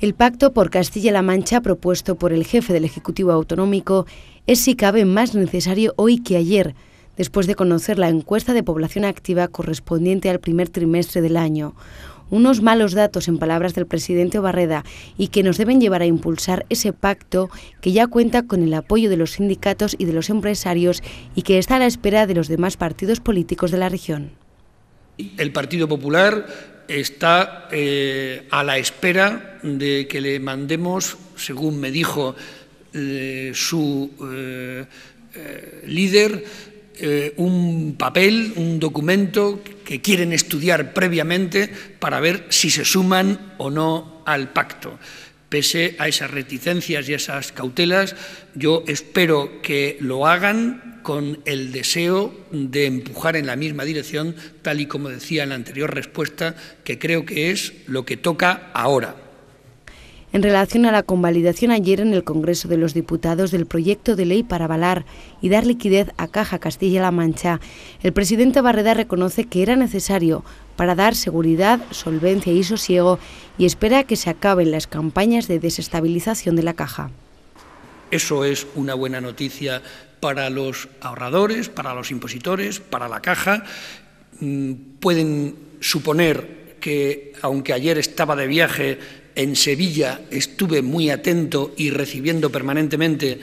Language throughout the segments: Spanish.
El pacto por Castilla-La Mancha propuesto por el jefe del Ejecutivo Autonómico es si cabe más necesario hoy que ayer, después de conocer la encuesta de población activa correspondiente al primer trimestre del año. Unos malos datos en palabras del presidente Barreda y que nos deben llevar a impulsar ese pacto que ya cuenta con el apoyo de los sindicatos y de los empresarios y que está a la espera de los demás partidos políticos de la región. El Partido Popular está eh, a la espera de que le mandemos, según me dijo eh, su eh, líder, un papel, un documento que quieren estudiar previamente para ver si se suman o no al pacto. Pese a esas reticencias y esas cautelas, yo espero que lo hagan con el deseo de empujar en la misma dirección, tal y como decía en la anterior respuesta, que creo que es lo que toca ahora en relación a la convalidación ayer en el Congreso de los Diputados del proyecto de ley para avalar y dar liquidez a Caja Castilla-La Mancha, el presidente Barreda reconoce que era necesario para dar seguridad, solvencia y sosiego y espera que se acaben las campañas de desestabilización de la Caja. Eso es una buena noticia para los ahorradores, para los impositores, para la Caja. Mm, pueden suponer que, aunque ayer estaba de viaje en Sevilla estuve muy atento y recibiendo permanentemente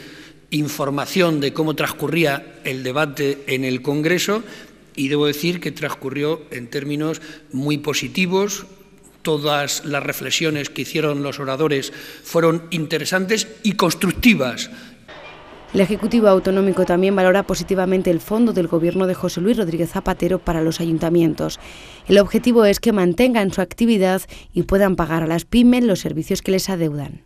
información de cómo transcurría el debate en el Congreso y debo decir que transcurrió en términos muy positivos. Todas las reflexiones que hicieron los oradores fueron interesantes y constructivas el Ejecutivo Autonómico también valora positivamente el fondo del Gobierno de José Luis Rodríguez Zapatero para los ayuntamientos. El objetivo es que mantengan su actividad y puedan pagar a las pymes los servicios que les adeudan.